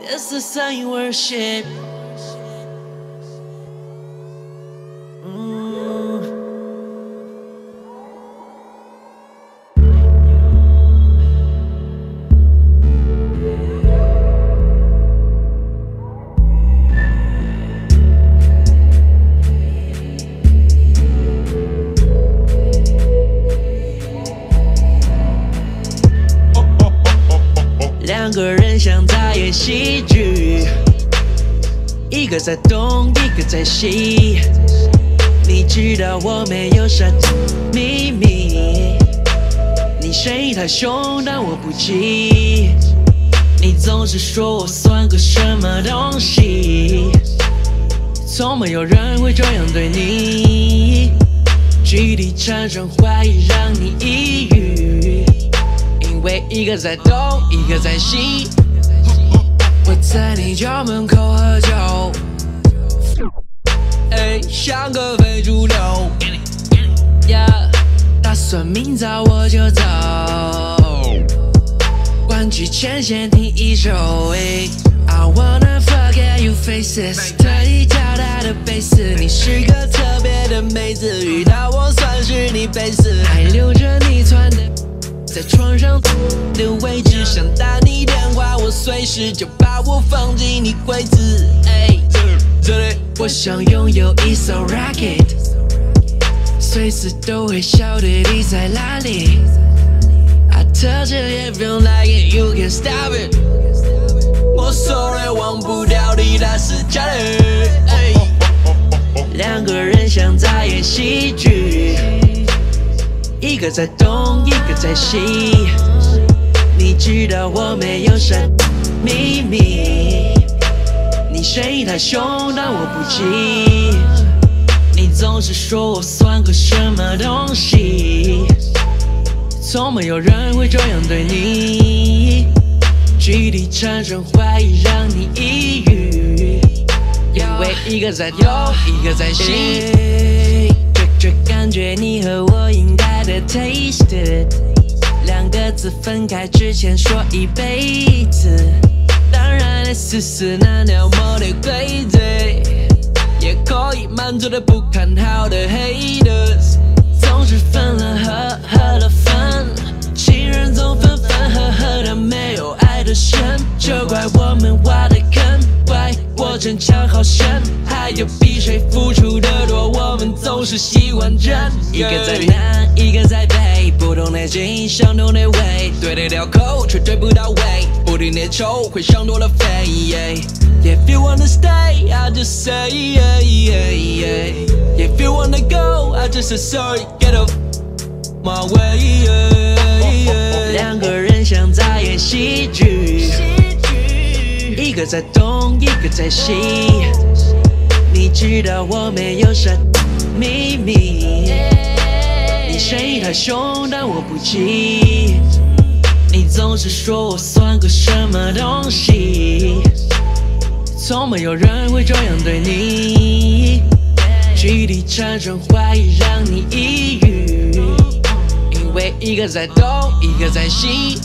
This is how you worship. 两个人像在演喜剧，一个在东，一个在西。你知道我没有啥秘密，你声音太凶，但我不急。你总是说我算个什么东西，从没有人会这样对你。距离产生怀疑，让你抑郁。为一个在东，一个在西。我在你家门口喝酒，哎，像个非主流。呀，打算明早我就走。关机前先听一首，，I wanna forget your faces。特意调大的贝斯，你是个特别的妹子，遇到我算是你贝斯，在床上的位置，想打你电话，我随时就把我放进你柜子。哎，这里，我想拥有一艘 rocket，随时都会晓得你在哪里。I touch it if you like it, you can't stop it。我说的忘不掉你，那是假的。哎，两个人像在演喜剧。一个在东，在心。你知道我没有啥秘密，你声音太凶，但我不急。你总是说我算个什么东西，从没有人会这样对你。距离产生怀疑，让你抑郁。因为一个在东，一个在西。这感觉你和我应该的 taste，两个字分开之前说一辈子。当然了，死死难了我的规则，也可以满足的不看还有比谁付出的多，我们总是喜欢争。一个在南，一个在北，不同的劲，相同的味，对得了口，却对不到位，不停的抽，会想多了飞。If you wanna stay, I just say yeah, yeah, yeah. If you wanna go, I just say sorry, get off my way. Yeah, yeah. 两个人像在演喜剧，一个在东，一个在西。你知道我没有啥秘密，你声音太凶，但我不急。你总是说我算个什么东西，从没有人会这样对你。距离产生怀疑，让你抑郁。因为一个在东，一个在西。